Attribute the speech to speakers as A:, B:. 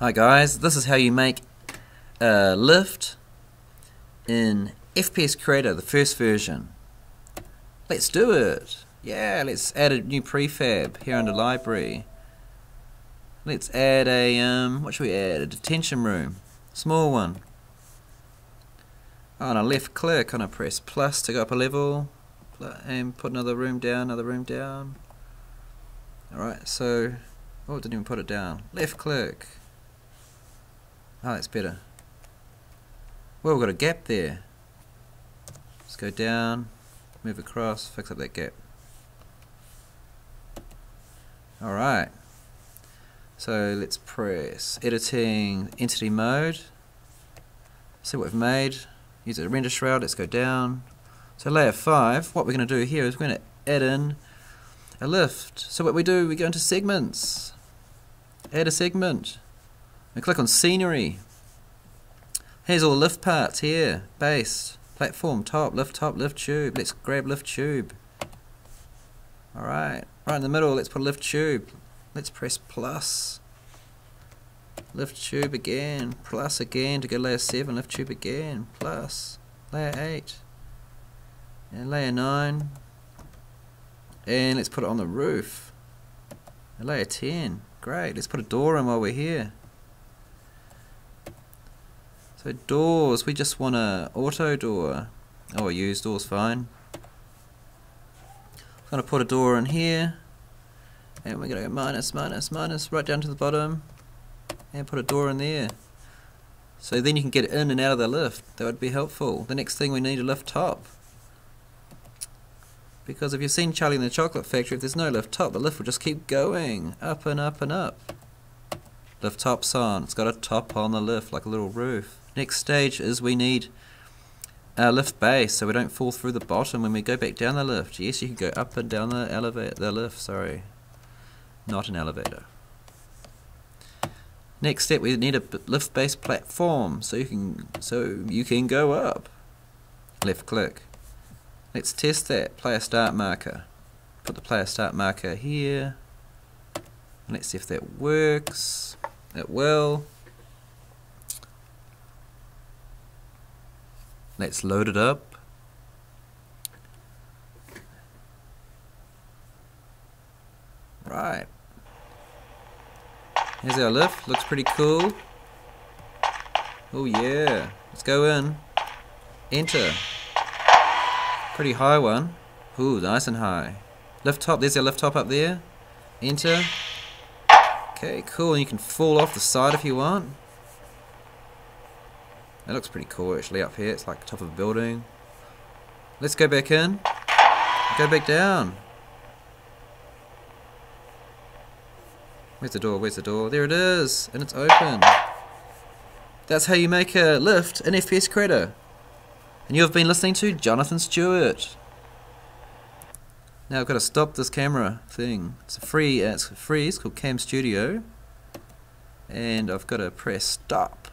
A: Hi guys, this is how you make a lift in FPS Creator, the first version. Let's do it! Yeah, let's add a new prefab here under library. Let's add a, um, what should we add? A detention room. Small one. On a left click, on a press plus to go up a level, and put another room down, another room down. Alright, so, oh, didn't even put it down. Left click. Oh, that's better. Well, we've got a gap there. Let's go down, move across, fix up that gap. Alright. So let's press editing entity mode. See what we've made. Use a render shroud, let's go down. So layer 5, what we're going to do here is we're going to add in a lift. So what we do, we go into segments. Add a segment. We click on scenery. Here's all the lift parts here. Base, platform, top, lift top, lift tube. Let's grab lift tube. Alright, right in the middle, let's put a lift tube. Let's press plus. Lift tube again, plus again to go layer 7, lift tube again, plus. Layer 8. And layer 9. And let's put it on the roof. Layer 10. Great, let's put a door in while we're here. So doors, we just want a auto door. Oh, a used door's fine. I'm gonna put a door in here. And we're gonna go minus, minus, minus, right down to the bottom. And put a door in there. So then you can get in and out of the lift. That would be helpful. The next thing we need a lift top. Because if you've seen Charlie in the Chocolate Factory, if there's no lift top, the lift will just keep going. Up and up and up. Lift top's on. It's got a top on the lift, like a little roof. Next stage is we need a lift base so we don't fall through the bottom when we go back down the lift. Yes, you can go up and down the elevator, the lift, sorry. Not an elevator. Next step, we need a lift base platform so you can so you can go up. Left click. Let's test that. Player start marker. Put the player start marker here. Let's see if that works. It will. Let's load it up. Right. Here's our lift. Looks pretty cool. Oh yeah. Let's go in. Enter. Pretty high one. Ooh, nice and high. Lift top. There's our lift top up there. Enter. Okay, cool. And you can fall off the side if you want. That looks pretty cool actually up here. It's like top of a building. Let's go back in. Go back down. Where's the door? Where's the door? There it is. And it's open. That's how you make a lift in FPS Creator. And you have been listening to Jonathan Stewart. Now I've got to stop this camera thing. It's a free, uh, it's free, it's called Cam Studio. And I've got to press stop.